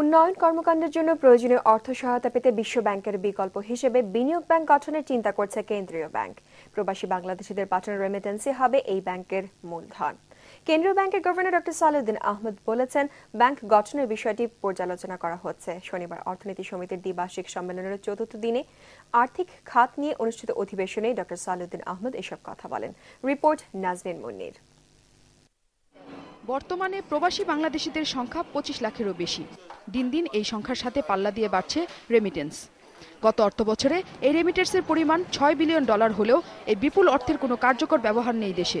উন্নয়ন কর্মকাণ্ডের জন্য প্রয়োজনীয় অর্থ সহায়তা পেতে বিশ্ব ব্যাংকের বিকল্প হিসেবে বিনিয়োগ ব্যাংক গঠনের চিন্তা করছে কেন্দ্রীয় ব্যাংক। প্রবাসী বাংলাদেশিদের পাঠানো রেমিটেন্সি হবে এই ব্যাংকের মূলধন কেন্দ্রীয় ব্যাংকের গভর্নর ডক্টর সালেউদ্দিন আহমদ বলেছেন, ব্যাংক গঠনের বিষয়টি পর্যালোচনা করা হচ্ছে। শনিবার অর্থনীতি সমিতির দ্বিবার্ষিক সম্মেলনের চতুর্থ দিনে আর্থিক খাত নিয়ে অনুষ্ঠিত অধিবেশনে ডক্টর সালেউদ্দিন আহমদ এসব কথা বলেন। রিপোর্ট নাজনীন মুন্নির। বর্তমানে প্রবাসী বাংলাদেশিদের সংখ্যা পঁচিশ লাখেরও বেশি। দিন দিন এই সংখ্যার সাথে পাল্লা দিয়ে বাড়ছে রেমিটেন্স গত অর্থ বছরে এই রেমিটেন্সের পরিমাণ ছয় বিলিয়ন ডলার হলেও এই বিপুল অর্থের কোনো কার্যকর ব্যবহার নেই দেশে।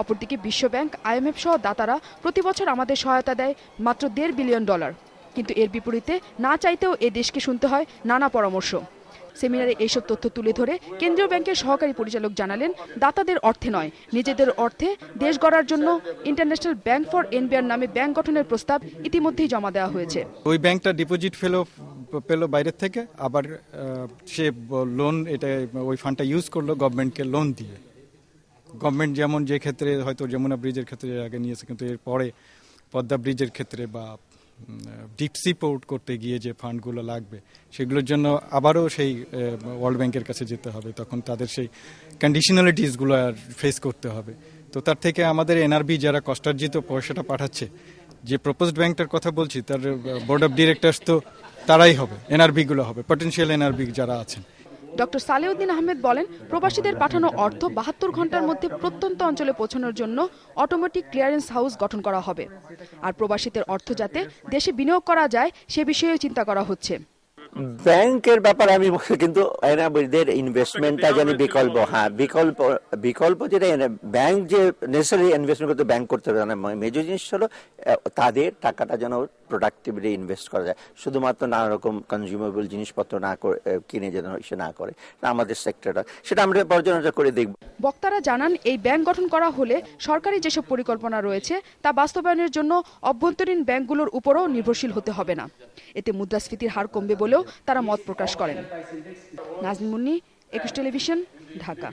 অপরদিকে বিশ্বব্যাংক আইএমএফ সহ দাতারা প্রতি বছর আমাদের সহায়তা দেয় মাত্র দেড় বিলিয়ন ডলার। কিন্তু এর বিপরীতে না চাইতেও এ দেশকে শুনতে হয় নানা পরামর্শ। সেমিনারে এইসব তথ্য তুলে ধরে কেন্দ্রীয় ব্যাংকের সহকারী পরিচালক জানালেন, দাতাদের অর্থে নয়, নিজেদের অর্থে দেশ গড়ার জন্য ইন্টারন্যাশনাল ব্যাংক ফর এনবিআর নামে ব্যাংক গঠনের প্রস্তাব ইতিমধ্যেই জমা দেওয়া হয়েছে। ওই ব্যাংকটা ডিপোজিট ফেলো, পেল বাইরের থেকে, আবার সে লোন এটা, ওই ফান্ডটা ইউজ করল গভর্নমেন্টকে লোন দিয়ে। গভর্নমেন্ট যেমন যে ক্ষেত্রে, হয়তো যমুনা ব্রিজের ক্ষেত্রে আগে নিয়েছে, কিন্তু এরপরে পদ্মা ব্রিজের ক্ষেত্রে বা ডিপ সি পোর্ট করতে গিয়ে যে ফান্ডগুলো লাগবে, সেগুলোর জন্য আবারও সেই ওয়ার্ল্ড ব্যাংকের কাছে যেতে হবে। তখন তাদের সেই কন্ডিশনালিটিসগুলো আর ফেস করতে হবে। তো তার থেকে আমাদের এনআরবি যারা কষ্টার্জিত পয়সাটা পাঠাচ্ছে, যে প্রপোজড ব্যাংকটার কথা বলছি, তার বোর্ড অফ ডিরেক্টরস তো তারাই হবে এনআরবি গুলো হবে পটেনশিয়াল এনআরবি যারা আছেন। ডক্টর সালেউদ্দিন আহমেদ বলেন, প্রবাসীদের পাঠানো অর্থ বাহাত্তর ঘণ্টার মধ্যে প্রত্যন্ত অঞ্চলে পৌঁছানোর জন্য অটোমেটিক ক্লিয়ারেন্স হাউস গঠন করা হবে। আর প্রবাসীদের অর্থ যাতে দেশে বিনিয়োগ করা যায়, সে বিষয়েও চিন্তা করা হচ্ছে। ব্যাংকের ব্যাপারে আমি বলছি কিন্তু এনাদের ইনভেস্টমেন্টটা জানি বিকল্প হ্যাঁ বিকল্প বিকল্প যেটা ব্যাংক যে নেসেসারি ইনভেস্টমেন্ট করতে ব্যাংক করতে হবে না মেজর জিনিস হলো তাদের টাকাটা যেন প্রোডাক্টিভলি ইনভেস্ট করা যায়। শুধুমাত্র নানা রকম কনজিউমেবল জিনিসপত্র না করে কিনে যেন সে না করে আমাদের সেক্টরটা সেটা আমরা পর্যালোচনা করে দেখব। বক্তারা জানান এই ব্যাংক গঠন করা হলে সরকারি যেসব পরিকল্পনা রয়েছে তা বাস্তবায়নের জন্য অভ্যন্তরীণ ব্যাংকগুলোর উপরও নির্ভরশীল হতে হবে না। এতে মুদ্রাস্ফীতির হার কমবে বলেও তারা মত প্রকাশ করেন। নাজমুন্নি মুন্নি একুশ টেলিভিশন ঢাকা।